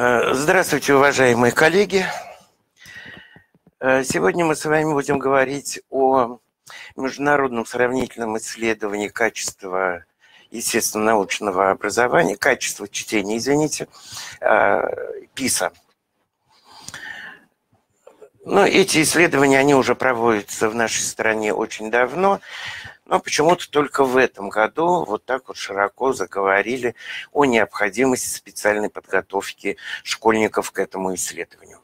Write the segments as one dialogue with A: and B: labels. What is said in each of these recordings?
A: Э, здравствуйте, уважаемые коллеги. Э, сегодня мы с вами будем говорить о международном сравнительном исследовании качества естественно-научного образования, качества чтения, извините, э, ПИСа. Но эти исследования, они уже проводятся в нашей стране очень давно. Но почему-то только в этом году вот так вот широко заговорили о необходимости специальной подготовки школьников к этому исследованию.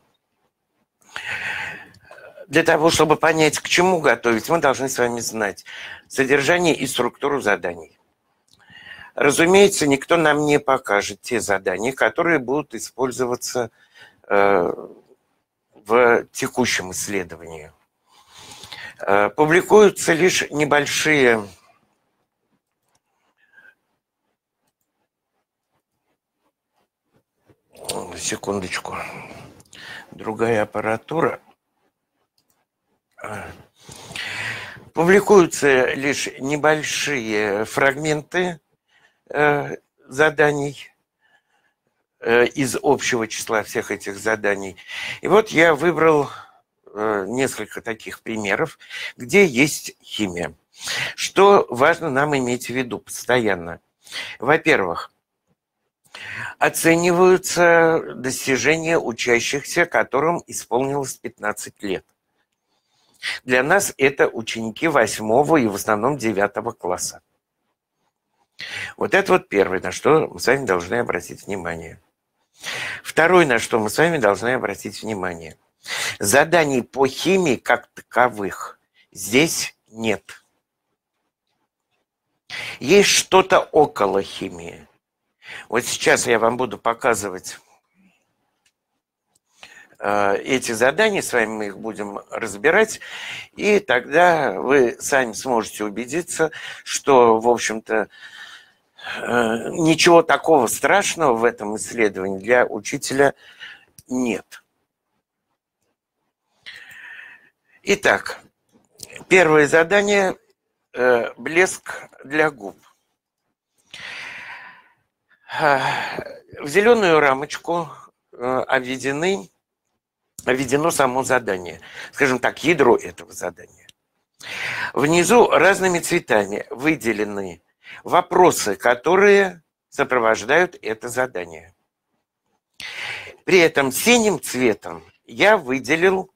A: Для того, чтобы понять, к чему готовить, мы должны с вами знать содержание и структуру заданий. Разумеется, никто нам не покажет те задания, которые будут использоваться э, в текущем исследовании. Э, публикуются лишь небольшие секундочку. Другая аппаратура. Публикуются лишь небольшие фрагменты э, заданий э, из общего числа всех этих заданий. И вот я выбрал несколько таких примеров, где есть химия. Что важно нам иметь в виду постоянно? Во-первых, оцениваются достижения учащихся, которым исполнилось 15 лет. Для нас это ученики 8 и в основном 9 класса. Вот это вот первое, на что мы с вами должны обратить внимание. Второе, на что мы с вами должны обратить внимание – Заданий по химии как таковых здесь нет. Есть что-то около химии. Вот сейчас я вам буду показывать э, эти задания, с вами мы их будем разбирать, и тогда вы сами сможете убедиться, что, в общем-то, э, ничего такого страшного в этом исследовании для учителя нет. Итак, первое задание э, блеск для губ. Э, в зеленую рамочку э, обведены, обведено само задание, скажем так, ядро этого задания. Внизу разными цветами выделены вопросы, которые сопровождают это задание. При этом синим цветом я выделил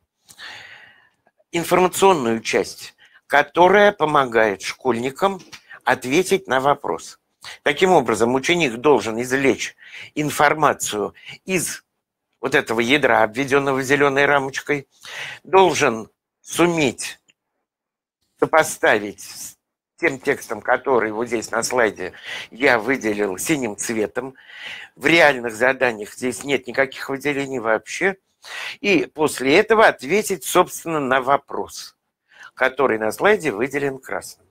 A: информационную часть, которая помогает школьникам ответить на вопрос. Таким образом, ученик должен извлечь информацию из вот этого ядра, обведенного зеленой рамочкой, должен суметь сопоставить с тем текстом, который вот здесь на слайде я выделил синим цветом. В реальных заданиях здесь нет никаких выделений вообще – и после этого ответить, собственно, на вопрос, который на слайде выделен красным.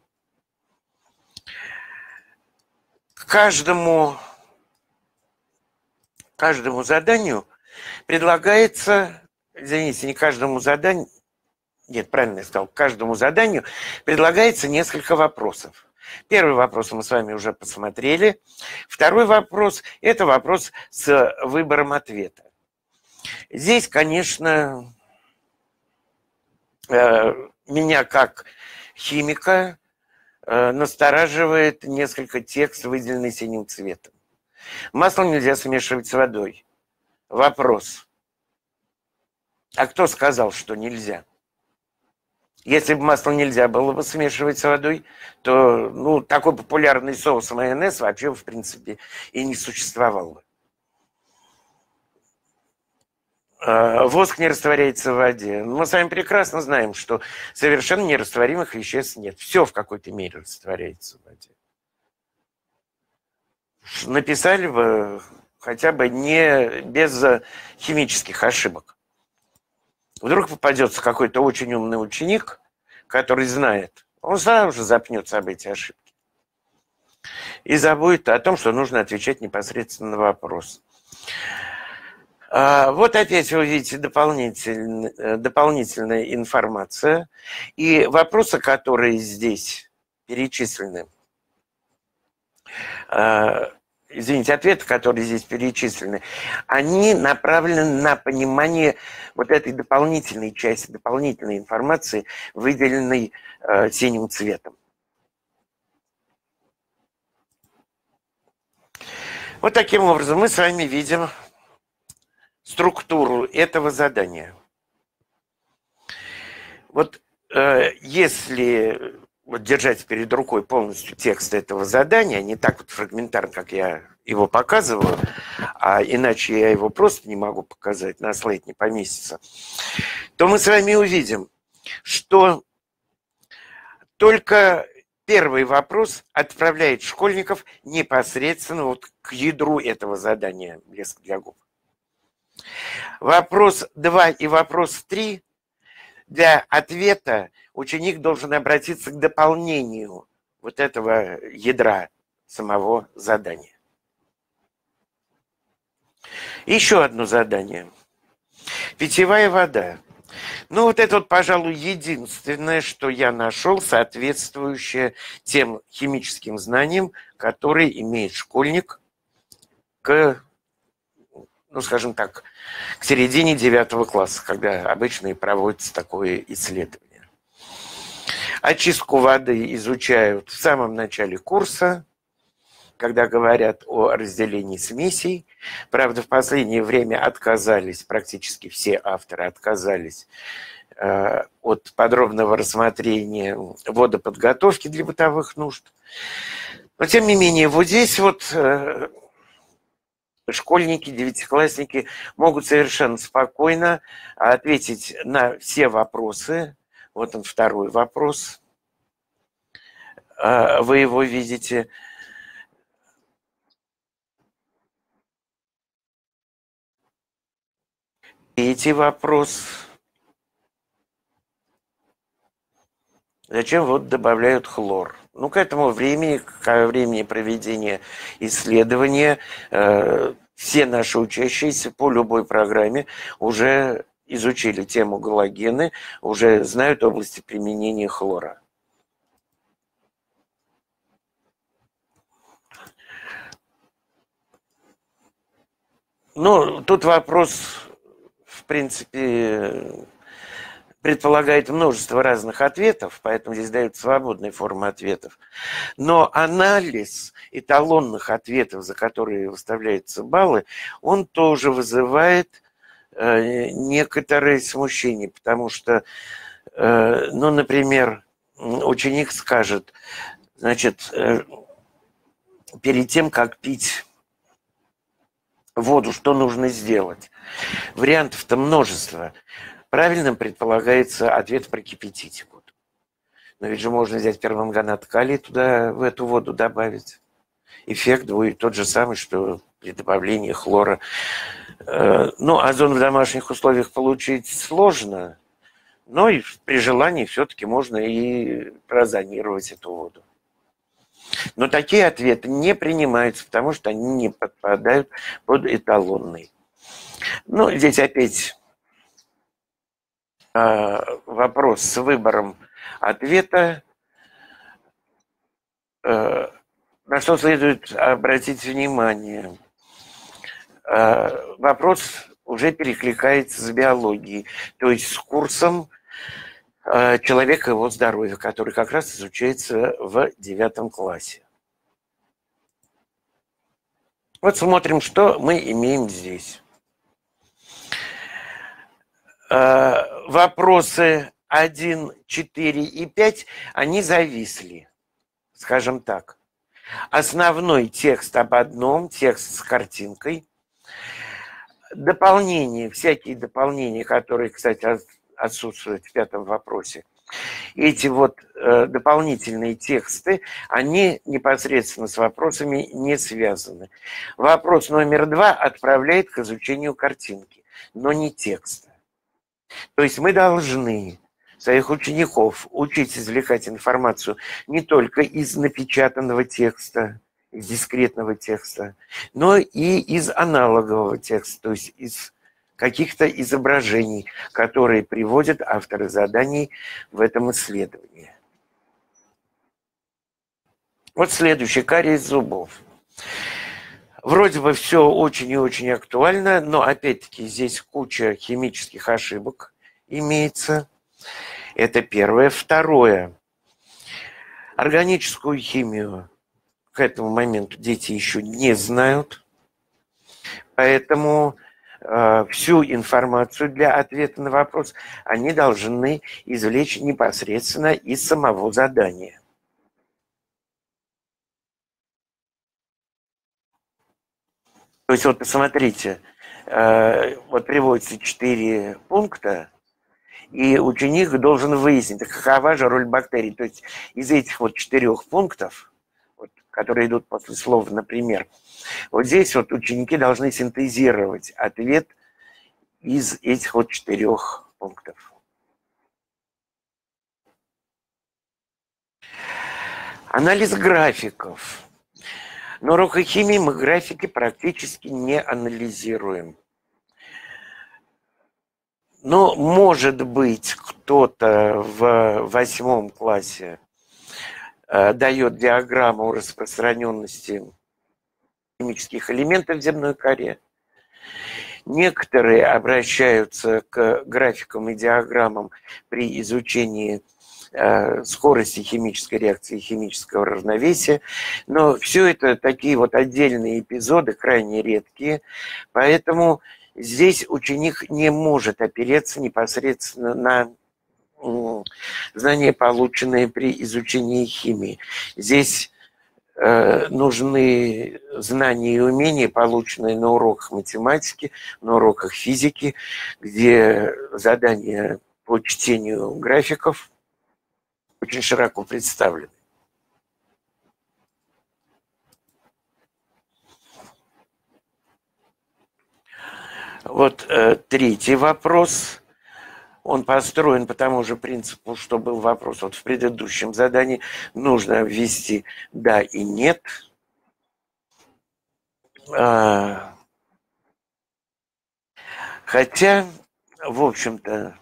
A: Каждому, каждому заданию предлагается, извините, не каждому заданию, нет, правильно я сказал, каждому заданию предлагается несколько вопросов. Первый вопрос мы с вами уже посмотрели. Второй вопрос – это вопрос с выбором ответа. Здесь, конечно, э, меня как химика э, настораживает несколько текст, выделенный синим цветом. Масло нельзя смешивать с водой. Вопрос. А кто сказал, что нельзя? Если бы масло нельзя было бы смешивать с водой, то ну, такой популярный соус майонез вообще, в принципе, и не существовал бы. А, воск не растворяется в воде. Мы с вами прекрасно знаем, что совершенно нерастворимых веществ нет. Все в какой-то мере растворяется в воде. Написали бы хотя бы не без химических ошибок. Вдруг попадется какой-то очень умный ученик, который знает, он сразу же запнется об эти ошибки. И забудет о том, что нужно отвечать непосредственно на вопрос. А, вот опять вы видите дополнительная, э, дополнительная информация. И вопросы, которые здесь перечислены, а, извините, ответы, которые здесь перечислены, они направлены на понимание вот этой дополнительной части, дополнительной информации, выделенной э, синим цветом. Вот таким образом мы с вами видим структуру этого задания. Вот э, если вот держать перед рукой полностью текст этого задания, не так вот фрагментарно, как я его показываю, а иначе я его просто не могу показать, на слайд не поместится, то мы с вами увидим, что только первый вопрос отправляет школьников непосредственно вот к ядру этого задания «Блеск для губ». Вопрос 2 и вопрос 3 для ответа ученик должен обратиться к дополнению вот этого ядра самого задания. Еще одно задание. Питьевая вода. Ну, вот это вот, пожалуй, единственное, что я нашел, соответствующее тем химическим знаниям, которые имеет школьник к, ну, скажем так, к середине девятого класса, когда обычно и проводится такое исследование. Очистку воды изучают в самом начале курса, когда говорят о разделении смесей. Правда, в последнее время отказались, практически все авторы отказались э, от подробного рассмотрения водоподготовки для бытовых нужд. Но, тем не менее, вот здесь вот э, школьники, девятиклассники могут совершенно спокойно ответить на все вопросы. Вот он второй вопрос. А, вы его видите. Третий вопрос. Зачем вот добавляют хлор? Ну, к этому времени, к времени проведения исследования, э, все наши учащиеся по любой программе уже изучили тему галогены, уже знают области применения хлора. Ну, тут вопрос, в принципе, предполагает множество разных ответов, поэтому здесь дают свободные формы ответов. Но анализ эталонных ответов, за которые выставляются баллы, он тоже вызывает э, некоторое смущение, потому что, э, ну, например, ученик скажет, значит, э, перед тем, как пить воду, что нужно сделать? Вариантов-то множество. Правильным предполагается ответ прокипятить воду. Но ведь же можно взять перманганат калия туда, в эту воду добавить. Эффект будет тот же самый, что при добавлении хлора. Э, ну, озон в домашних условиях получить сложно, но и при желании все-таки можно и прозонировать эту воду. Но такие ответы не принимаются, потому что они не подпадают под эталонный. Ну, здесь опять вопрос с выбором ответа. Э, на что следует обратить внимание? Э, вопрос уже перекликается с биологией, то есть с курсом Э, человека и его здоровья, который как раз изучается в девятом классе. Вот смотрим, что мы имеем здесь. Э, вопросы 1, 4 и 5, они зависли, скажем так. Основной текст об одном, текст с картинкой. Дополнения, всякие дополнения, которые, кстати, отсутствует в пятом вопросе. Эти вот э, дополнительные тексты, они непосредственно с вопросами не связаны. Вопрос номер два отправляет к изучению картинки, но не текста. То есть мы должны своих учеников учить извлекать информацию не только из напечатанного текста, из дискретного текста, но и из аналогового текста, то есть из каких-то изображений, которые приводят авторы заданий в этом исследовании. Вот следующий, кариес зубов. Вроде бы все очень и очень актуально, но опять-таки здесь куча химических ошибок имеется. Это первое. Второе. Органическую химию к этому моменту дети еще не знают. Поэтому э, всю информацию для ответа на вопрос они должны извлечь непосредственно из самого задания. То есть вот посмотрите, э, вот приводится четыре пункта, и ученик должен выяснить, какова же роль бактерий. То есть из этих вот четырех пунктов, вот, которые идут после слова, например, вот здесь вот ученики должны синтезировать ответ из этих вот четырех пунктов. Анализ графиков. Но рукохимии мы графики практически не анализируем. Ну, может быть, кто-то в восьмом классе э, дает диаграмму распространенности химических элементов в земной коре. Некоторые обращаются к графикам и диаграммам при изучении скорости химической реакции, химического равновесия. Но все это такие вот отдельные эпизоды, крайне редкие. Поэтому Здесь ученик не может опереться непосредственно на знания, полученные при изучении химии. Здесь э, нужны знания и умения, полученные на уроках математики, на уроках физики, где задания по чтению графиков очень широко представлены. Вот э, третий вопрос. Он построен по тому же принципу, что был вопрос. Вот в предыдущем задании нужно ввести «да» и «нет». А, хотя, в общем-то,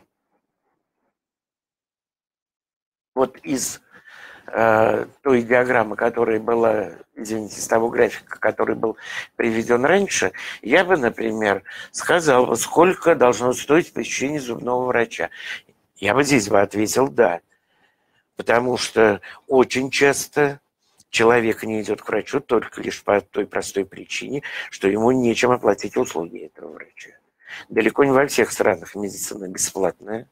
A: вот из э, той диаграммы, которая была, извините, с того графика, который был приведен раньше, я бы, например, сказал, сколько должно стоить посещение зубного врача. Я бы здесь бы ответил «да». Потому что очень часто человек не идет к врачу только лишь по той простой причине, что ему нечем оплатить услуги этого врача. Далеко не во всех странах медицина бесплатная.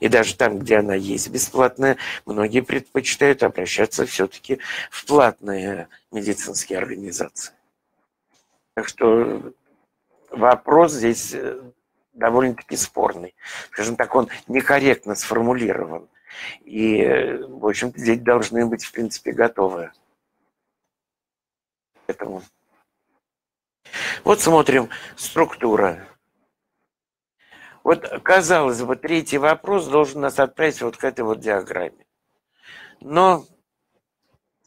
A: И даже там, где она есть бесплатная, многие предпочитают обращаться все-таки в платные медицинские организации. Так что вопрос здесь э, довольно-таки спорный. Скажем так, он некорректно сформулирован. И, в общем-то, здесь должны быть, в принципе, готовы к этому. Вот смотрим структура вот, казалось бы, третий вопрос должен нас отправить вот к этой вот диаграмме. Но,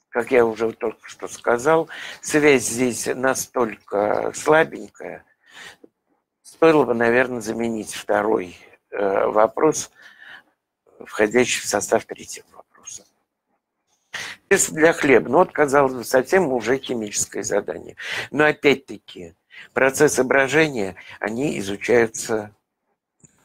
A: как я уже только что сказал, связь здесь настолько слабенькая, стоило бы, наверное, заменить второй э, вопрос, входящий в состав третьего вопроса. Тест для хлеба. Ну вот, казалось бы, совсем уже химическое задание. Но опять-таки, процессы брожения, они изучаются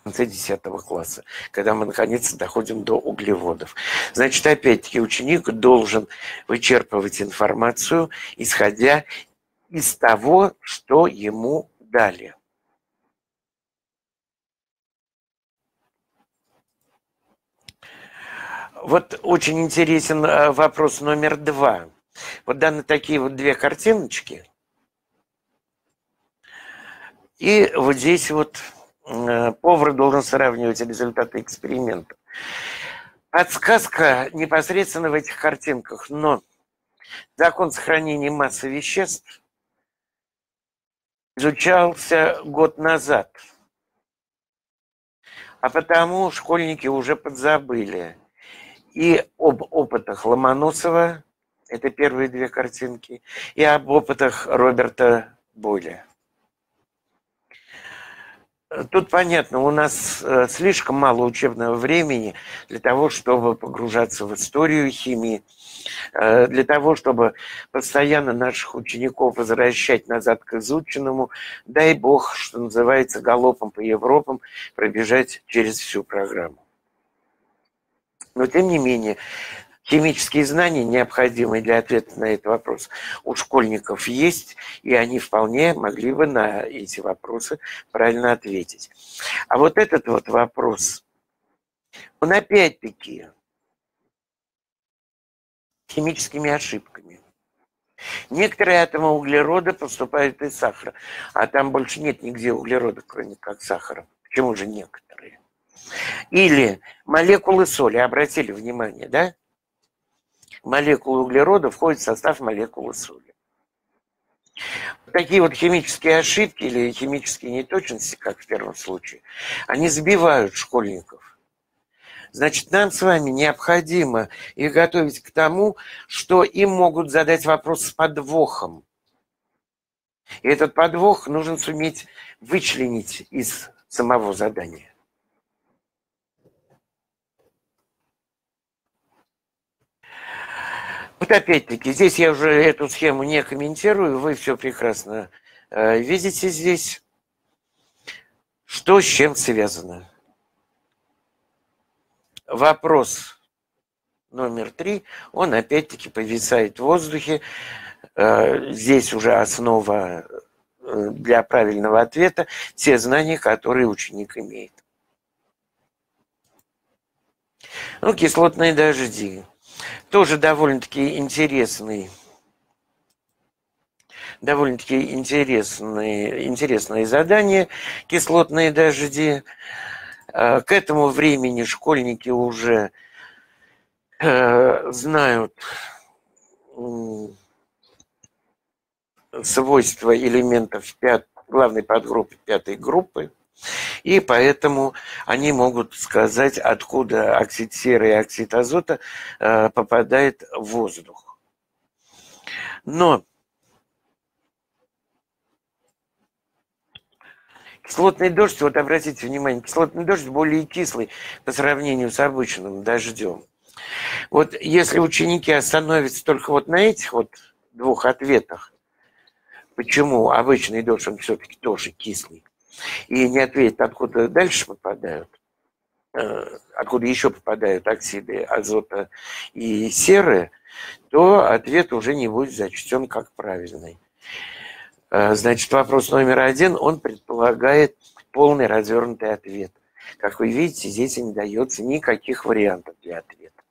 A: конце 10 класса, когда мы наконец доходим до углеводов. Значит, опять-таки ученик должен вычерпывать информацию, исходя из того, что ему дали. Вот очень интересен э, вопрос номер два. Вот даны такие вот две картиночки. И вот здесь вот повар должен сравнивать результаты эксперимента. Подсказка непосредственно в этих картинках, но закон сохранения массы веществ изучался год назад. А потому школьники уже подзабыли и об опытах Ломоносова, это первые две картинки, и об опытах Роберта Бойля. Тут понятно, у нас э, слишком мало учебного времени для того, чтобы погружаться в историю химии, э, для того, чтобы постоянно наших учеников возвращать назад к изученному, дай бог, что называется, галопом по Европам пробежать через всю программу. Но тем не менее, Химические знания, необходимые для ответа на этот вопрос, у школьников есть, и они вполне могли бы на эти вопросы правильно ответить. А вот этот вот вопрос, он опять-таки химическими ошибками. Некоторые атомы углерода поступают из сахара, а там больше нет нигде углерода, кроме как сахара. Почему же некоторые? Или молекулы соли, обратили внимание, да? Молекулы углерода входят в состав молекулы соли. Такие вот химические ошибки или химические неточности, как в первом случае, они сбивают школьников. Значит, нам с вами необходимо их готовить к тому, что им могут задать вопрос с подвохом. И этот подвох нужно суметь вычленить из самого задания. Вот опять-таки, здесь я уже эту схему не комментирую, вы все прекрасно э, видите здесь, что с чем связано. Вопрос номер три, он опять-таки повисает в воздухе. Э, здесь уже основа э, для правильного ответа те знания, которые ученик имеет. Ну, кислотные дожди. Тоже довольно-таки интересный довольно-таки интересные, интересные задания, кислотные дожди. А, к этому времени школьники уже э, знают свойства элементов пят, главной подгруппы пятой группы. И поэтому они могут сказать, откуда оксид серы и оксид азота э, попадает в воздух. Но Кислотный дождь, вот обратите внимание, кислотный дождь более кислый по сравнению с обычным дождем. Вот если ученики остановятся только вот на этих вот двух ответах, почему обычный дождь, он все-таки тоже кислый, и не ответит, откуда дальше попадают, э, откуда еще попадают оксиды азота и серы, то ответ уже не будет зачтен как правильный. Э, значит, вопрос номер один, он предполагает полный развернутый ответ. Как вы видите, здесь не дается никаких вариантов для ответа.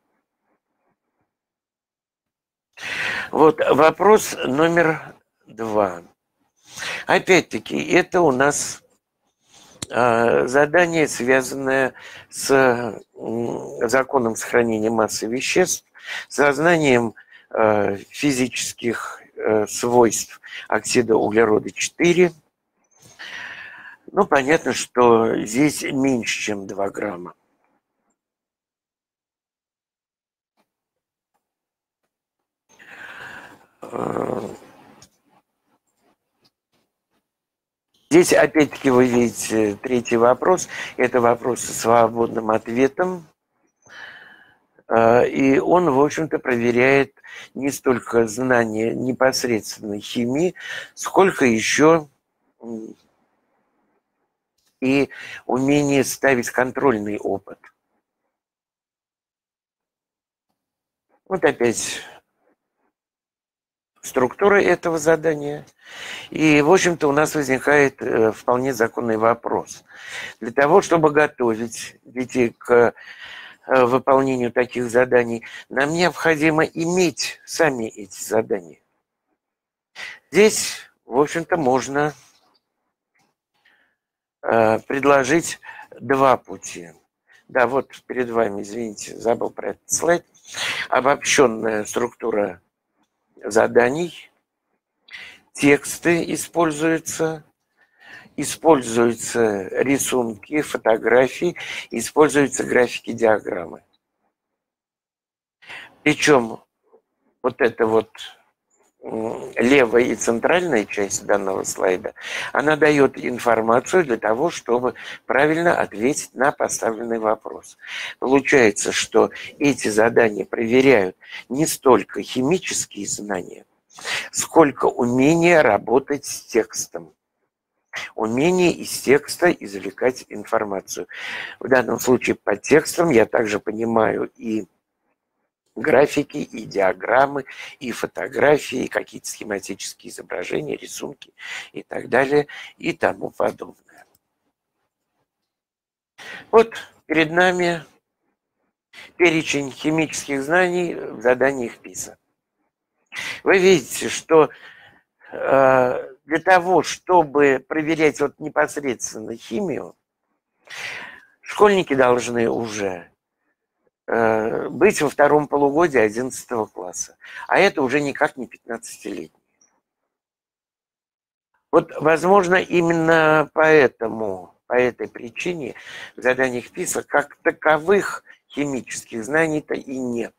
A: Вот вопрос номер два. Опять-таки, это у нас задание, связанное с законом сохранения массы веществ, сознанием а, физических э, свойств оксида углерода 4. Ну, понятно, что здесь меньше, чем 2 грамма. Здесь опять-таки вы видите третий вопрос. Это вопрос со свободным ответом. А, и он, в общем-то, проверяет не столько знание непосредственной химии, сколько еще и умение ставить контрольный опыт. Вот опять структура этого задания. И, в общем-то, у нас возникает э, вполне законный вопрос. Для того, чтобы готовить детей к э, выполнению таких заданий, нам необходимо иметь сами эти задания. Здесь, в общем-то, можно э, предложить два пути. Да, вот перед вами, извините, забыл про этот слайд. Обобщенная структура заданий, тексты используются, используются рисунки, фотографии, используются графики, диаграммы. Причем вот это вот левая и центральная часть данного слайда, она дает информацию для того, чтобы правильно ответить на поставленный вопрос. Получается, что эти задания проверяют не столько химические знания, сколько умение работать с текстом. Умение из текста извлекать информацию. В данном случае под текстом я также понимаю и графики, и диаграммы, и фотографии, и какие-то схематические изображения, рисунки и так далее, и тому подобное. Вот перед нами перечень химических знаний в заданиях ПИСа. Вы видите, что э, для того, чтобы проверять вот непосредственно химию, школьники должны уже быть во втором полугодии 11 класса. А это уже никак не 15-летний. Вот, возможно, именно поэтому, по этой причине в заданиях ПИСа как таковых химических знаний-то и нет.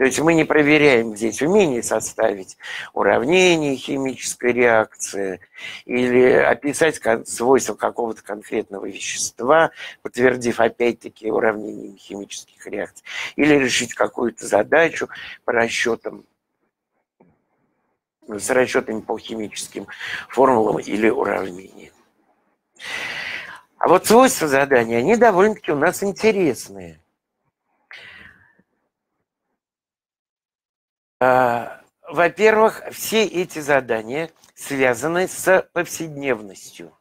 A: То есть мы не проверяем здесь умение составить уравнение химической реакции или описать свойства какого-то конкретного вещества, подтвердив опять-таки уравнение химических реакций, или решить какую-то задачу по расчетам с расчетами по химическим формулам или уравнениям. А вот свойства задания, они довольно-таки у нас интересные. Во-первых, все эти задания связаны с повседневностью.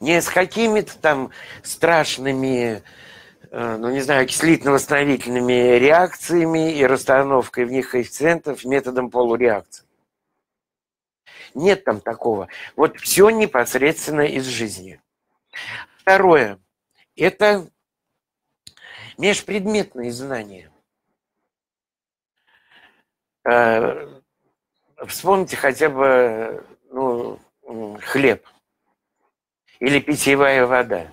A: Не с какими-то там страшными, э, ну не знаю, окислительно-восстановительными реакциями и расстановкой в них коэффициентов методом полуреакции. Нет там такого. Вот все непосредственно из жизни. Второе. Это межпредметные знания. Э, вспомните хотя бы ну, хлеб или питьевая вода.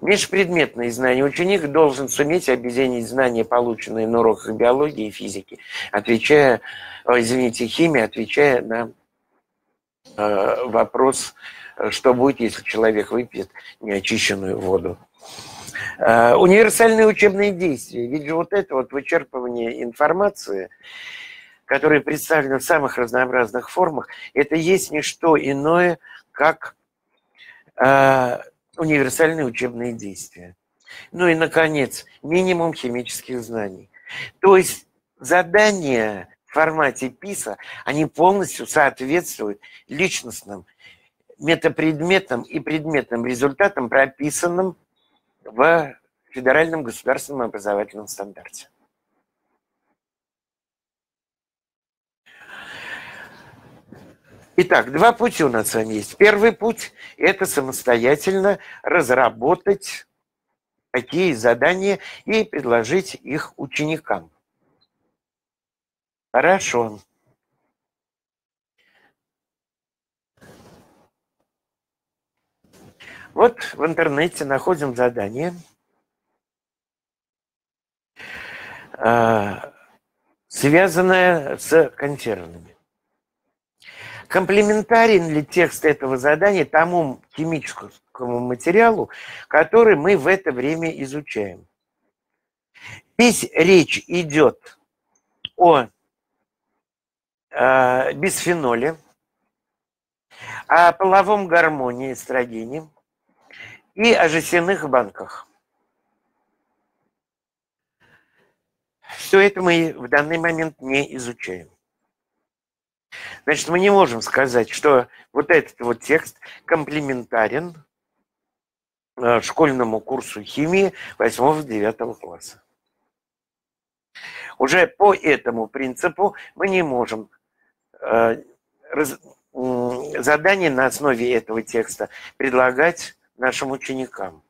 A: Межпредметные знания. Ученик должен суметь объединить знания, полученные на уроках биологии и физики, отвечая, извините, химии, отвечая на э, вопрос, что будет, если человек выпьет неочищенную воду. Э, универсальные учебные действия. Ведь вот это вот вычерпывание информации, которая представлена в самых разнообразных формах, это есть не что иное, как э, универсальные учебные действия. Ну и, наконец, минимум химических знаний. То есть задания в формате ПИСа, они полностью соответствуют личностным, метапредметным и предметным результатам, прописанным в федеральном государственном образовательном стандарте. Итак, два пути у нас с вами есть. Первый путь – это самостоятельно разработать такие задания и предложить их ученикам. Хорошо. Вот в интернете находим задание, а, связанное с консервными. Комплементарен ли текст этого задания тому химическому материалу, который мы в это время изучаем? Здесь речь идет о э, бисфеноле, о половом гормоне эстрогене, и о жестяных банках. Все это мы в данный момент не изучаем. Значит, мы не можем сказать, что вот этот вот текст комплементарен э, школьному курсу химии 8-9 класса. Уже по этому принципу мы не можем э, задание на основе этого текста предлагать нашим ученикам.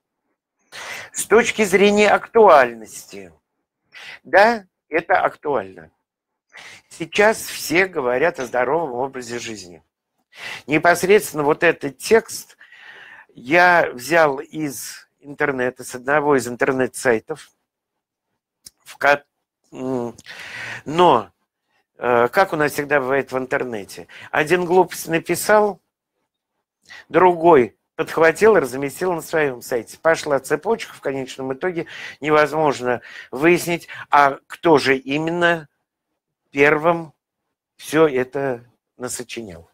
A: С точки зрения актуальности, да, это актуально. Сейчас все говорят о здоровом образе жизни. Непосредственно вот этот текст я взял из интернета, с одного из интернет-сайтов, Но, э, как у нас всегда бывает в интернете, один глупость написал, другой подхватил и разместил на своем сайте. Пошла цепочка, в конечном итоге невозможно выяснить, а кто же именно первым все это насочинял.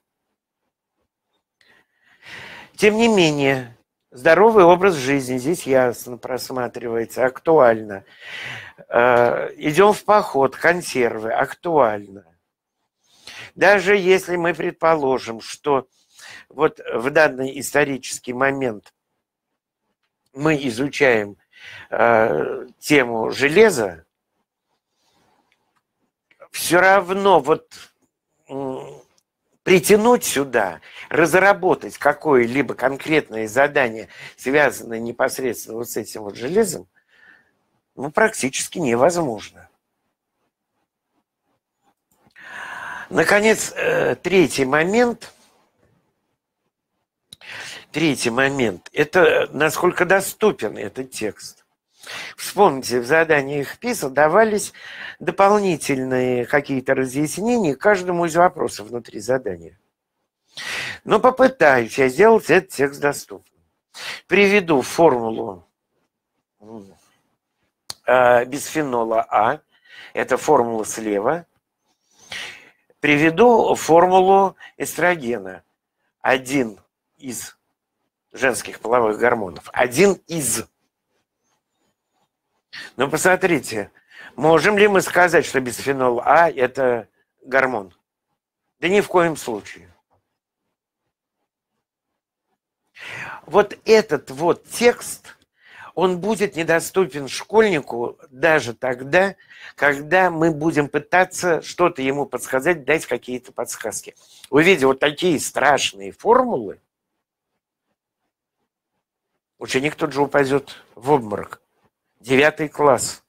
A: Тем не менее, здоровый образ жизни здесь ясно просматривается, актуально. Э, идем в поход, консервы, актуально. Даже если мы предположим, что вот в данный исторический момент мы изучаем э, тему железа, все равно вот притянуть сюда, разработать какое-либо конкретное задание, связанное непосредственно вот с этим вот железом, ну, практически невозможно. Наконец, э, третий момент. Третий момент – это насколько доступен этот текст. Вспомните, в заданиях ПИСа давались дополнительные какие-то разъяснения каждому из вопросов внутри задания. Но попытаюсь я сделать этот текст доступным. Приведу формулу э, бисфенола А, это формула слева. Приведу формулу эстрогена, один из женских половых гормонов, один из но посмотрите, можем ли мы сказать, что бисфенол А – это гормон? Да ни в коем случае. Вот этот вот текст, он будет недоступен школьнику даже тогда, когда мы будем пытаться что-то ему подсказать, дать какие-то подсказки. Увидев вот такие страшные формулы, ученик тут же упадет в обморок. Девятый класс.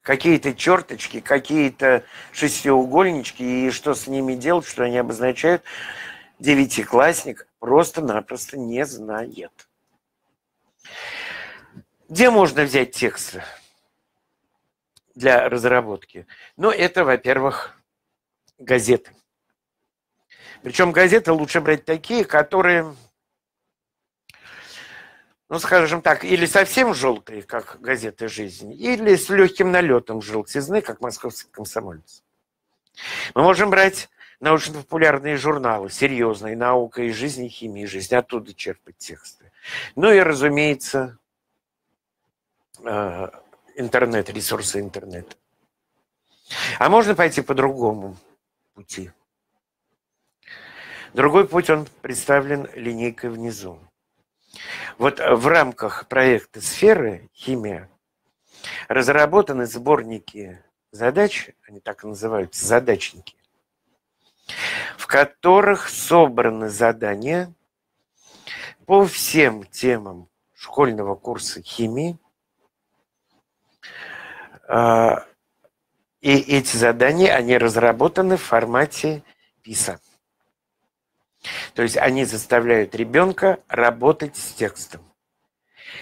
A: Какие-то черточки, какие-то шестиугольнички, и что с ними делать, что они обозначают, девятиклассник просто-напросто не знает. Где можно взять тексты для разработки? Ну, это, во-первых, газеты. Причем газеты лучше брать такие, которые ну, скажем так, или совсем желтые, как газеты жизни, или с легким налетом желтизны, как московский комсомолец. Мы можем брать научно-популярные журналы, серьезные, наука и жизнь, и химия, и жизнь, оттуда черпать тексты. Ну и, разумеется, э, интернет, ресурсы интернета. А можно пойти по другому пути. Другой путь, он представлен линейкой внизу. Вот в рамках проекта «Сферы. Химия» разработаны сборники задач, они так и называются, задачники, в которых собраны задания по всем темам школьного курса химии. А, и эти задания, они разработаны в формате ПИСа. То есть они заставляют ребенка работать с текстом.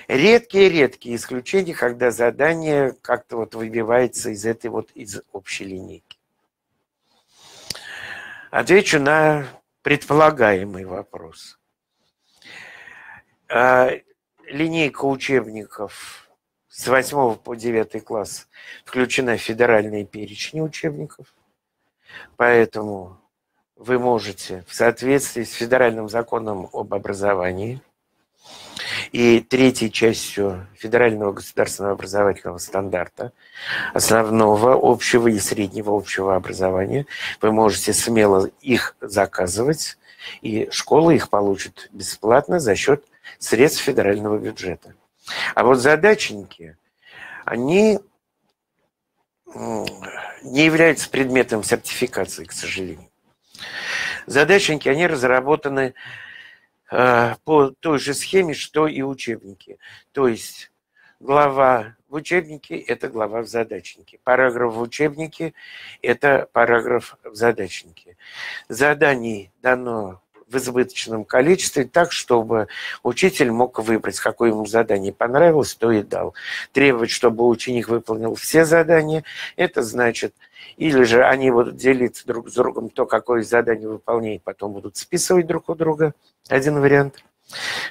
A: Редкие-редкие исключения, когда задание как-то вот выбивается из этой вот из общей линейки. Отвечу на предполагаемый вопрос. А, линейка учебников с 8 по 9 класс включена в федеральные перечни учебников, поэтому вы можете в соответствии с федеральным законом об образовании и третьей частью федерального государственного образовательного стандарта основного общего и среднего общего образования, вы можете смело их заказывать, и школа их получит бесплатно за счет средств федерального бюджета. А вот задачники, они не являются предметом сертификации, к сожалению. Задачники, они разработаны э, по той же схеме, что и учебники. То есть глава в учебнике – это глава в задачнике. Параграф в учебнике – это параграф в задачнике. Заданий дано в избыточном количестве, так, чтобы учитель мог выбрать, какое ему задание понравилось, то и дал. Требовать, чтобы ученик выполнил все задания, это значит, или же они будут делиться друг с другом, то, какое задание выполняет, потом будут списывать друг у друга, один вариант.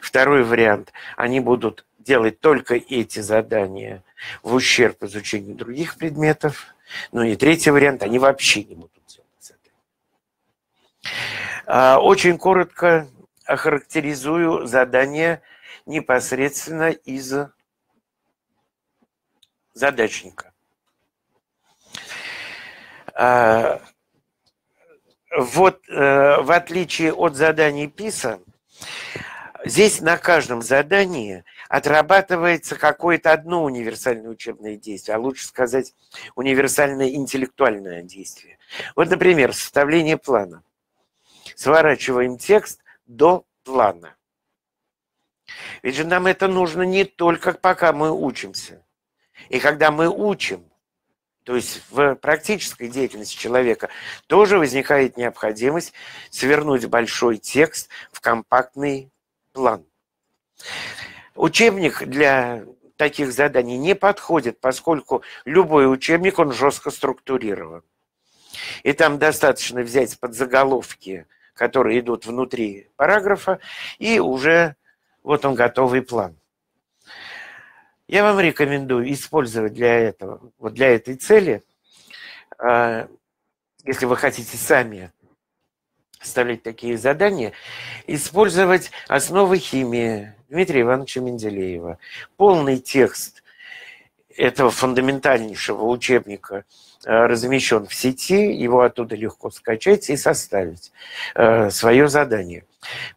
A: Второй вариант, они будут делать только эти задания в ущерб изучению других предметов. Ну и третий вариант, они вообще не будут делать задания. А, очень коротко охарактеризую задание непосредственно из задачника. А, вот э, в отличие от заданий ПИСа, здесь на каждом задании отрабатывается какое-то одно универсальное учебное действие, а лучше сказать универсальное интеллектуальное действие. Вот, например, составление плана. Сворачиваем текст до плана. Ведь же нам это нужно не только пока мы учимся. И когда мы учим, то есть в практической деятельности человека тоже возникает необходимость свернуть большой текст в компактный план. Учебник для таких заданий не подходит, поскольку любой учебник, он жестко структурирован. И там достаточно взять подзаголовки, которые идут внутри параграфа, и уже вот он готовый план. Я вам рекомендую использовать для этого, вот для этой цели, а, если вы хотите сами ставить такие задания, использовать основы химии Дмитрия Ивановича Менделеева. Полный текст этого фундаментальнейшего учебника э, размещен в сети, его оттуда легко скачать и составить э, свое задание.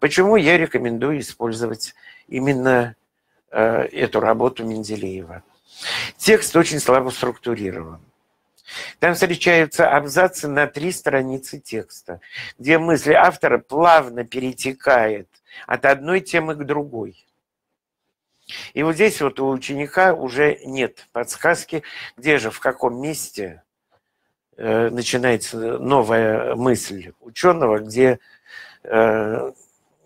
A: Почему я рекомендую использовать именно эту работу Менделеева? Текст очень слабо структурирован. Там встречаются абзацы на три страницы текста, где мысли автора плавно перетекает от одной темы к другой. И вот здесь вот у ученика уже нет подсказки, где же, в каком месте э, начинается новая мысль ученого, где э,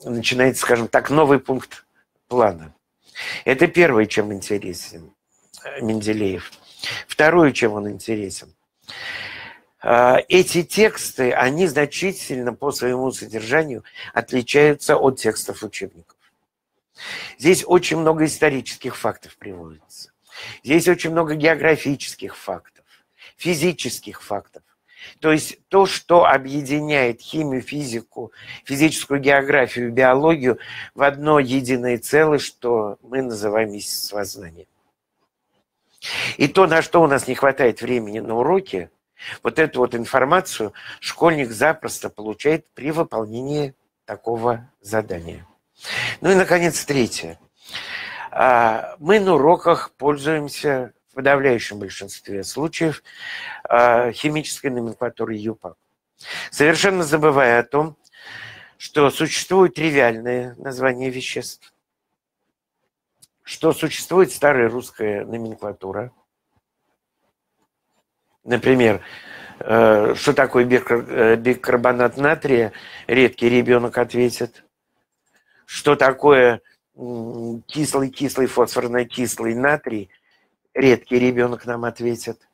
A: начинается, скажем так, новый пункт плана. Это первое, чем интересен Менделеев. Второе, чем он интересен. А, эти тексты, они значительно по своему содержанию отличаются от текстов учебников. Здесь очень много исторических фактов приводится. Здесь очень много географических фактов, физических фактов. То есть то, что объединяет химию, физику, физическую географию, биологию в одно единое целое, что мы называем естествознанием. И то, на что у нас не хватает времени на уроке, вот эту вот информацию школьник запросто получает при выполнении такого задания. Ну и, наконец, третье. А, мы на уроках пользуемся в подавляющем большинстве случаев а, химической номенклатурой ЮПАК. Совершенно забывая о том, что существуют тривиальные названия веществ, что существует старая русская номенклатура. Например, э, что такое э, бикарбонат натрия, редкий ребенок ответит. Что такое кислый-кислый фосфорно-кислый натрий, редкий ребенок нам ответит.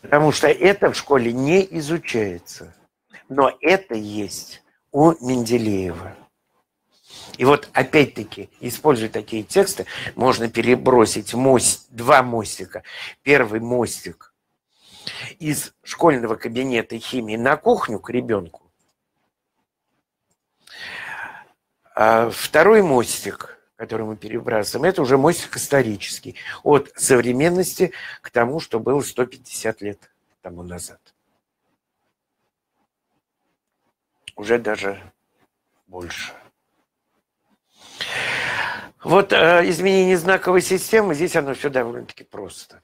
A: Потому что это в школе не изучается. Но это есть у Менделеева. И вот опять-таки, используя такие тексты, можно перебросить мост, два мостика. Первый мостик из школьного кабинета химии на кухню к ребенку. А второй мостик, который мы перебрасываем, это уже мостик исторический. От современности к тому, что было 150 лет тому назад. Уже даже больше. Вот э, изменение знаковой системы, здесь оно все довольно-таки просто.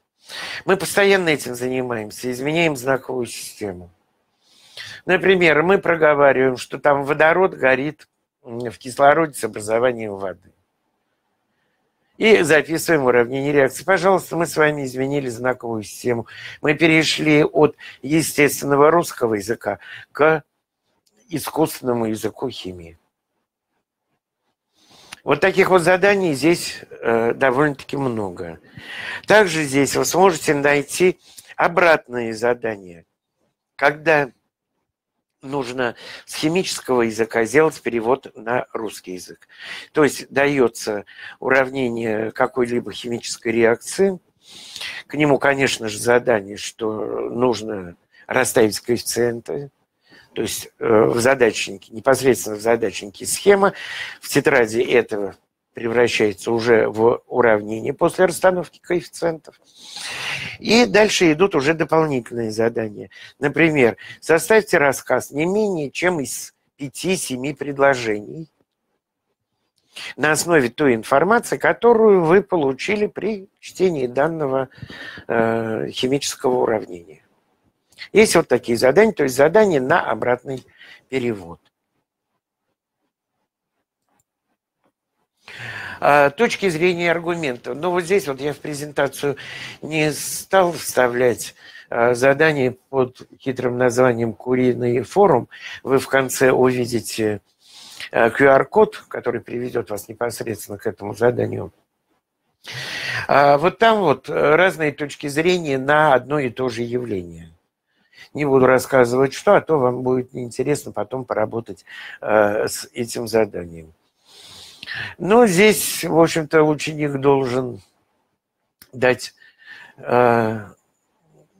A: Мы постоянно этим занимаемся, изменяем знаковую систему. Например, мы проговариваем, что там водород горит в кислороде с образованием воды. И записываем уравнение реакции. Пожалуйста, мы с вами изменили знаковую систему. Мы перешли от естественного русского языка к искусственному языку химии. Вот таких вот заданий здесь э, довольно-таки много. Также здесь вы сможете найти обратные задания, когда нужно с химического языка сделать перевод на русский язык. То есть дается уравнение какой-либо химической реакции. К нему, конечно же, задание, что нужно расставить коэффициенты. То есть э, в задачнике, непосредственно в задачнике схема, в тетради этого превращается уже в уравнение после расстановки коэффициентов. И дальше идут уже дополнительные задания. Например, составьте рассказ не менее чем из 5-7 предложений на основе той информации, которую вы получили при чтении данного э, химического уравнения. Есть вот такие задания, то есть задания на обратный перевод. А, точки зрения аргумента. Но вот здесь вот я в презентацию не стал вставлять а, задание под хитрым названием «Куриный форум». Вы в конце увидите QR-код, а, который приведет вас непосредственно к этому заданию. Вот там вот разные точки зрения на одно и то же явление. Не буду рассказывать, что, а то вам будет неинтересно потом поработать с этим заданием. Но здесь, в общем-то, ученик должен дать э,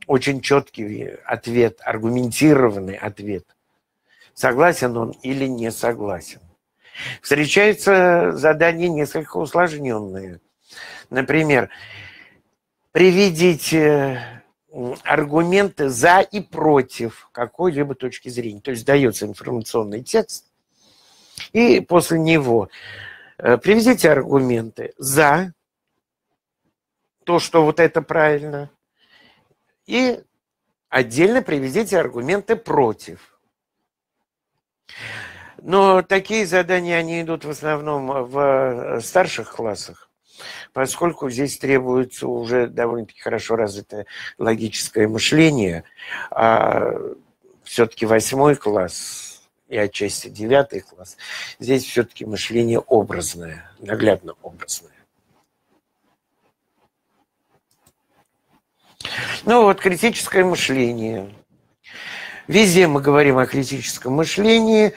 A: очень четкий ответ, аргументированный ответ. Согласен он или не согласен. Встречаются задания несколько усложненные. Например, приведите аргументы за и против какой-либо точки зрения. То есть дается информационный текст, и после него приведите аргументы за то, что вот это правильно, и отдельно приведите аргументы против. Но такие задания, они идут в основном в э, старших классах, поскольку здесь требуется уже довольно-таки хорошо развитое логическое мышление, а все-таки восьмой класс и отчасти девятый класс, здесь все-таки мышление образное, наглядно образное. Ну вот, критическое мышление. Везде мы говорим о критическом мышлении,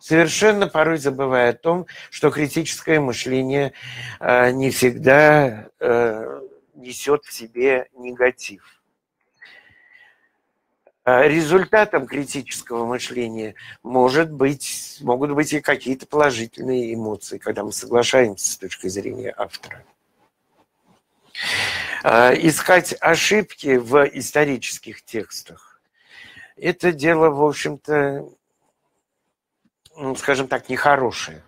A: совершенно порой забывая о том, что критическое мышление э, не всегда э, несет в себе негатив. А результатом критического мышления может быть, могут быть и какие-то положительные эмоции, когда мы соглашаемся с точки зрения автора. А, искать ошибки в исторических текстах – это дело, в общем-то, ну, скажем так, нехорошее.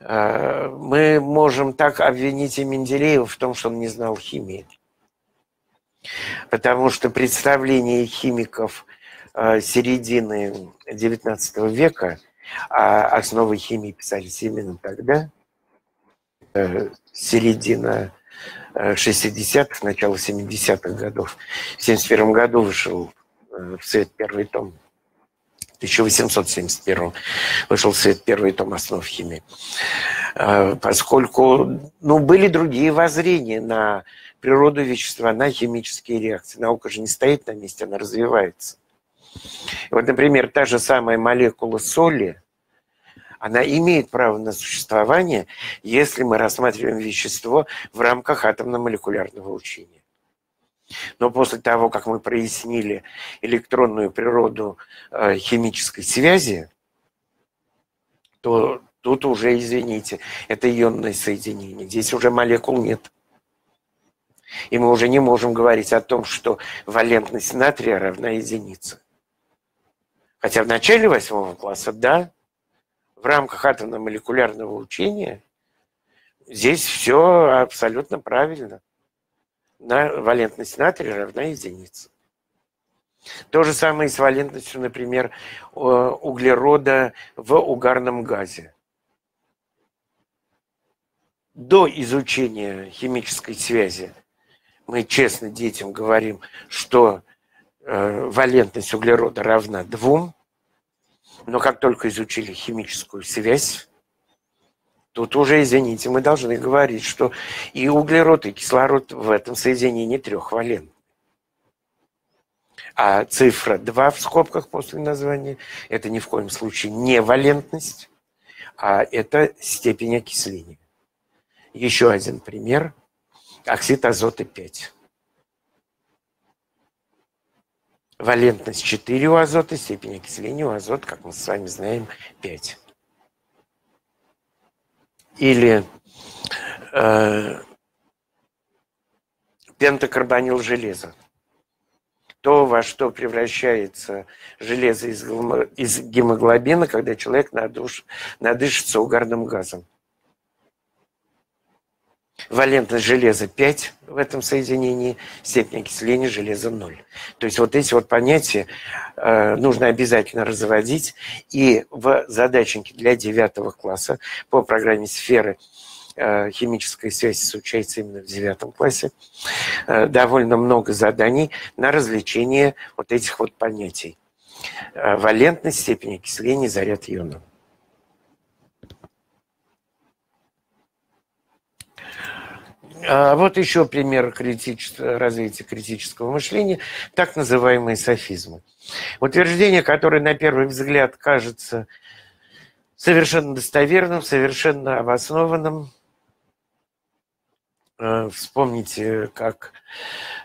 A: А, мы можем так обвинить и Менделеева в том, что он не знал химии потому что представление химиков э, середины XIX века, а основы химии писались именно тогда, э, середина 60-х, э, начало 70-х годов. В 71 году вышел в свет первый том 1871 вышел в свет первый том основ химии. Поскольку ну, были другие воззрения на природу вещества, на химические реакции. Наука же не стоит на месте, она развивается. вот, например, та же самая молекула соли, она имеет право на существование, если мы рассматриваем вещество в рамках атомно-молекулярного учения. Но после того, как мы прояснили электронную природу э, химической связи, то тут уже, извините, это ионное соединение. Здесь уже молекул нет. И мы уже не можем говорить о том, что валентность натрия равна единице. Хотя в начале восьмого класса, да, в рамках атомно-молекулярного учения здесь все абсолютно правильно. На валентность натрия равна единице. То же самое и с валентностью, например, углерода в угарном газе. До изучения химической связи мы честно детям говорим, что э, валентность углерода равна двум, Но как только изучили химическую связь, тут уже, извините, мы должны говорить, что и углерод, и кислород в этом соединении трехвалентны. А цифра 2 в скобках после названия – это ни в коем случае не валентность, а это степень окисления. Еще один пример – оксид азота 5. Валентность 4 у азота, степень окисления у азота, как мы с вами знаем, 5. Или э, пентакарбонил железа. То, во что превращается железо из, из гемоглобина, когда человек надуш, надышится угарным газом. Валентность железа 5 в этом соединении, степень окисления железа 0. То есть вот эти вот понятия э, нужно обязательно разводить. И в задачнике для 9 класса по программе «Сферы» э, химическая связь изучается именно в 9 классе. Э, довольно много заданий на развлечение вот этих вот понятий. Э, валентность, степень окисления, заряд ионов. Вот еще пример развития критического мышления, так называемые софизмы. Утверждение, которое на первый взгляд кажется совершенно достоверным, совершенно обоснованным. Э, вспомните, как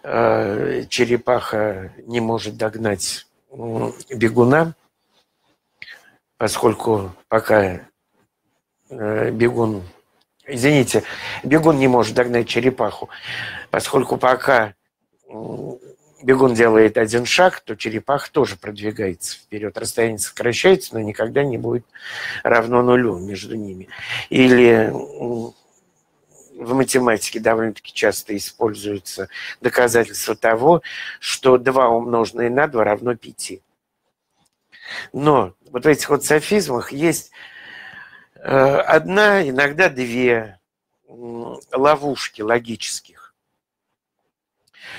A: э, черепаха не может догнать бегуна, поскольку пока э, бегун Извините, бегун не может догнать черепаху, поскольку пока бегун делает один шаг, то черепаха тоже продвигается вперед. Расстояние сокращается, но никогда не будет равно нулю между ними. Или в математике довольно-таки часто используется доказательство того, что 2 умноженное на 2 равно 5. Но вот в этих вот софизмах есть одна, иногда две ловушки логических.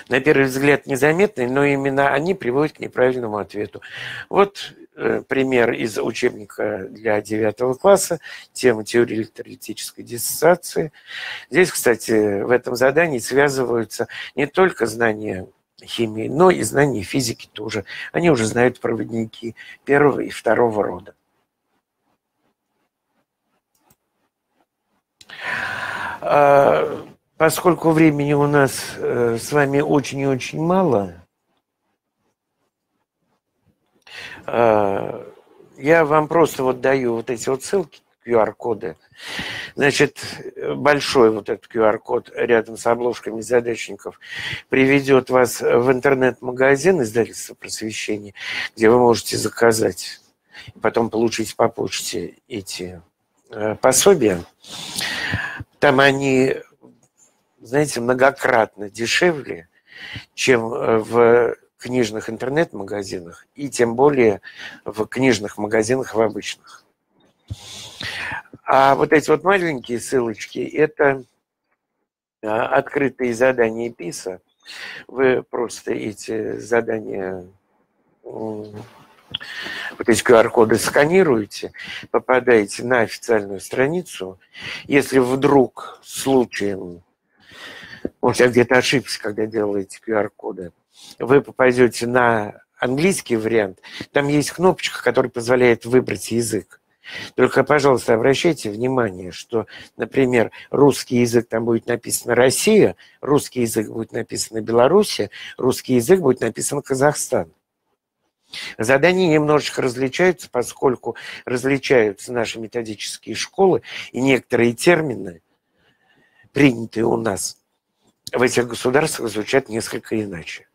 A: На первый взгляд незаметные, но именно они приводят к неправильному ответу. Вот э, пример из учебника для 9 класса, тема теории электролитической диссоциации. Здесь, кстати, в этом задании связываются не только знания химии, но и знания физики тоже. Они уже знают проводники первого и второго рода. Поскольку времени у нас э, с вами очень и очень мало, а, я вам просто вот даю вот эти вот ссылки, QR-коды. Значит, большой вот этот QR-код рядом с обложками задачников приведет вас в интернет-магазин издательства просвещения, где вы можете заказать потом получить по почте эти пособия. Там они, знаете, многократно дешевле, чем э, в книжных интернет-магазинах, и тем более в книжных магазинах в обычных. А вот эти вот маленькие ссылочки – это а, открытые задания ПИСа. Вы просто эти задания вот эти QR-коды сканируете, попадаете на официальную страницу. Если вдруг случаем, может, я где-то ошибся, когда делал эти QR-коды, вы попадете на английский вариант, там есть кнопочка, которая позволяет выбрать язык. Только, пожалуйста, обращайте внимание, что, например, русский язык там будет написано Россия, русский язык будет написано Белоруссия, русский язык будет написан Казахстан. Задания немножечко различаются, поскольку различаются наши методические школы, и некоторые термины, принятые у нас в этих государствах, звучат несколько иначе.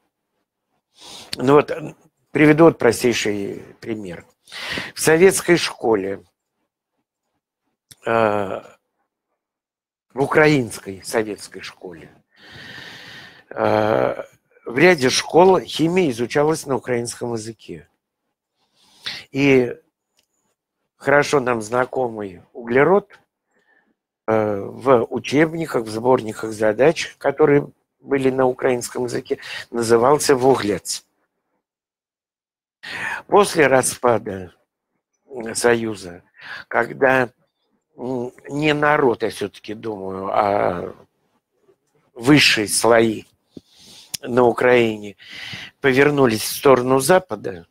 A: Ну вот, приведу вот простейший пример. В советской школе, э, в украинской советской школе, э, в ряде школ химия изучалась на украинском языке. И хорошо нам знакомый углерод э, в учебниках, в сборниках задач, которые были на украинском языке, назывался вуглец. После распада Союза, когда не народ, я все-таки думаю, а высшие слои на Украине повернулись в сторону Запада,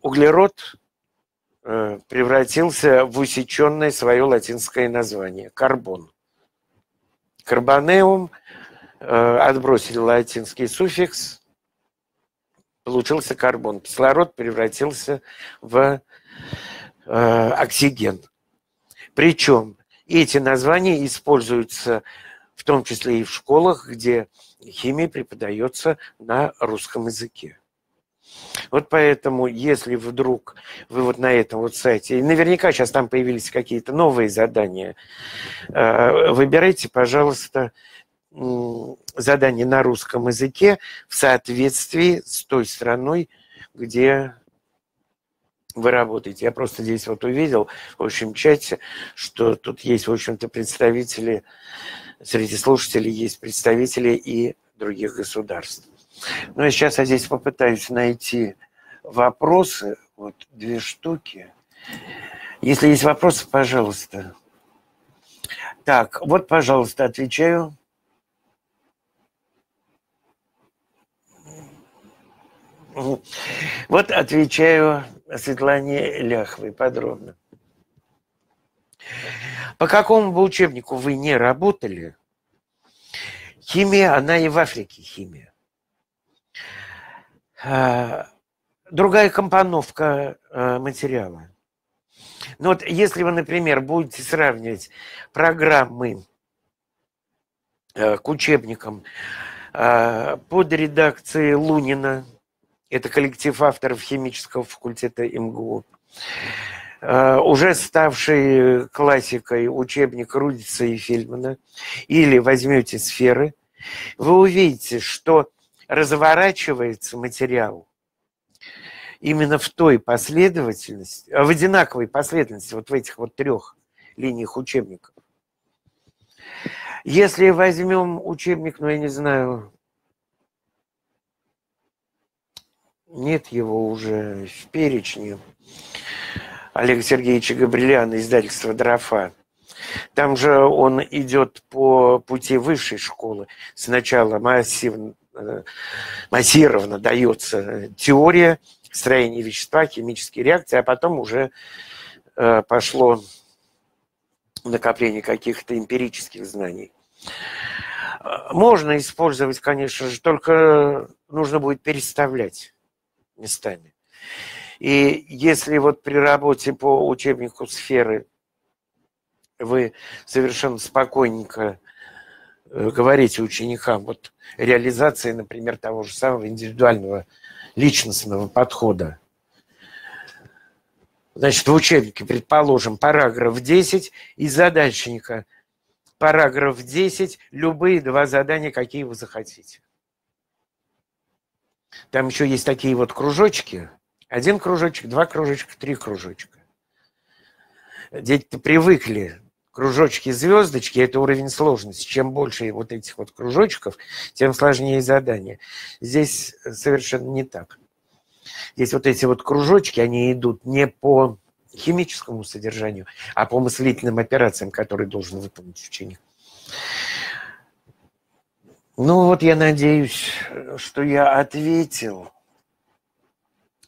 A: углерод э, превратился в усеченное свое латинское название – карбон. Карбонеум э, отбросили латинский суффикс, получился карбон. Кислород превратился в э, оксиген. Причем эти названия используются в том числе и в школах, где химия преподается на русском языке. Вот поэтому, если вдруг вы вот на этом вот сайте, и наверняка сейчас там появились какие-то новые задания, э, выбирайте, пожалуйста, задание на русском языке в соответствии с той страной, где вы работаете. Я просто здесь вот увидел в общем чате, что тут есть, в общем-то, представители, среди слушателей есть представители и других государств. Ну, а сейчас я здесь попытаюсь найти вопросы, вот две штуки. Если есть вопросы, пожалуйста. Так, вот, пожалуйста, отвечаю. Вот отвечаю Светлане Ляховой подробно. По какому бы учебнику вы не работали, химия, она и в Африке химия. А, другая компоновка а, материала. Ну вот если вы, например, будете сравнивать программы а, к учебникам под редакцией Лунина, это коллектив авторов химического факультета МГУ, уже ставший классикой учебник Рудица и Фильмана, или возьмете сферы, вы увидите, что разворачивается материал именно в той последовательности, в одинаковой последовательности, вот в этих вот трех линиях учебников. Если возьмем учебник, ну, я не знаю, нет его уже в перечне, Олега Сергеевича Габриляна, издательство «Дрофа», там же он идет по пути высшей школы. Сначала массивно, э, массированно дается теория строения вещества, химические реакции, а потом уже э, пошло накопление каких-то эмпирических знаний. Можно использовать, конечно же, только нужно будет переставлять местами. И если вот при работе по учебнику сферы вы совершенно спокойненько э, говорите ученикам, вот реализации, например, того же самого индивидуального личностного подхода. Значит, в учебнике, предположим, параграф 10 и задачника. Параграф 10, любые два задания, какие вы захотите. Там еще есть такие вот кружочки. Один кружочек, два кружочка, три кружочка. Дети привыкли кружочки, звездочки – это уровень сложности. Чем больше вот этих вот кружочков, тем сложнее задание. Здесь совершенно не так. Здесь вот эти вот кружочки, они идут не по химическому содержанию, а по мыслительным операциям, которые должен выполнить ученик. Ну вот я надеюсь, что я ответил.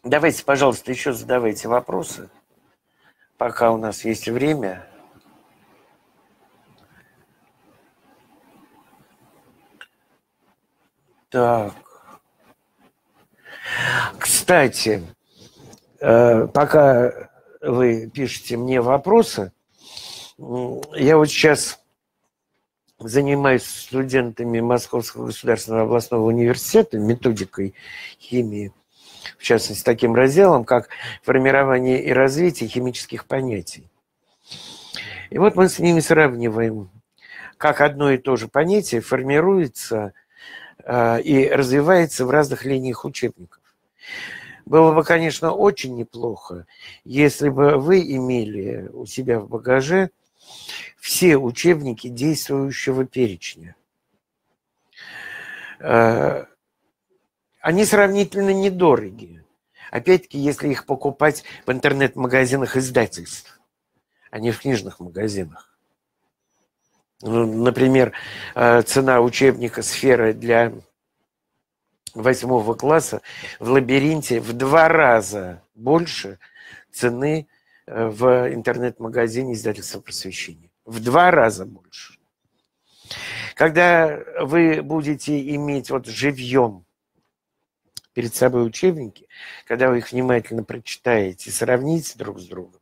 A: Давайте, пожалуйста, еще задавайте вопросы, пока у нас есть время. Так. Кстати, э, пока вы пишете мне вопросы, я вот сейчас занимаюсь студентами Московского государственного областного университета методикой химии, в частности, таким разделом, как формирование и развитие химических понятий. И вот мы с ними сравниваем, как одно и то же понятие формируется – а, и развивается в разных линиях учебников. Было бы, конечно, очень неплохо, если бы вы имели у себя в багаже все учебники действующего перечня. Они сравнительно недорогие. Опять-таки, если их покупать в интернет-магазинах издательств, а не в книжных магазинах. Ну, например, э, цена учебника «Сфера» для восьмого класса в лабиринте в два раза больше цены э, в интернет-магазине издательства просвещения. В два раза больше. Когда вы будете иметь вот живьем перед собой учебники, когда вы их внимательно прочитаете, сравните друг с другом,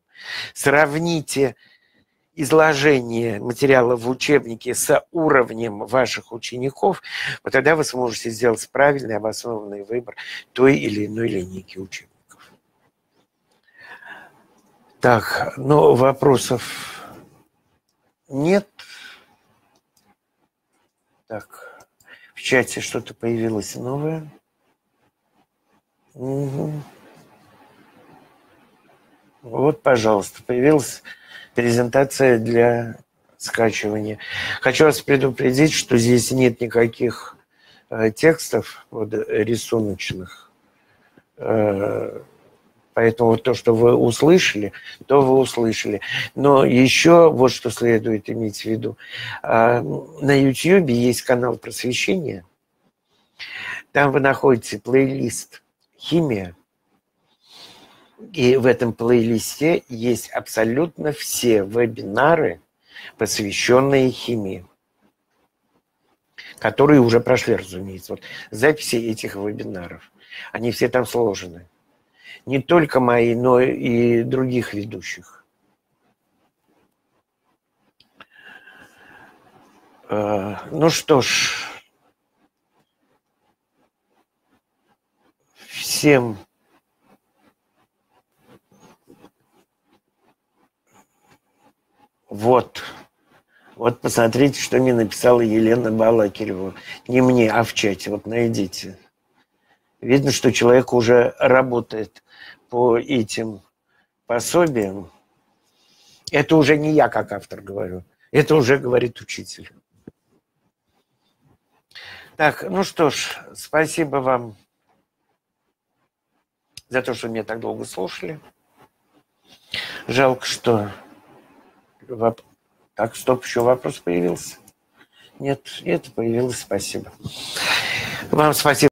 A: сравните изложение материала в учебнике с уровнем ваших учеников, вот тогда вы сможете сделать правильный обоснованный выбор той или иной линейки учебников. Так, ну вопросов нет. Так, в чате что-то появилось новое. Угу. Вот, пожалуйста, появилась презентация для скачивания. Хочу вас предупредить, что здесь нет никаких э, текстов вот, рисуночных. Э, поэтому вот то, что вы услышали, то вы услышали. Но еще вот что следует иметь в виду. Э, на YouTube есть канал просвещения. Там вы находите плейлист «Химия», и в этом плейлисте есть абсолютно все вебинары, посвященные химии, которые уже прошли, разумеется. Вот записи этих вебинаров, они все там сложены. Не только мои, но и других ведущих. Э, ну что ж, всем Вот. Вот посмотрите, что мне написала Елена Балакирева. Не мне, а в чате. Вот найдите. Видно, что человек уже работает по этим пособиям. Это уже не я как автор говорю. Это уже говорит учитель. Так, ну что ж, спасибо вам за то, что меня так долго слушали. Жалко, что Воп... Так, стоп, еще вопрос появился? Нет, это появилось, спасибо. Вам спасибо.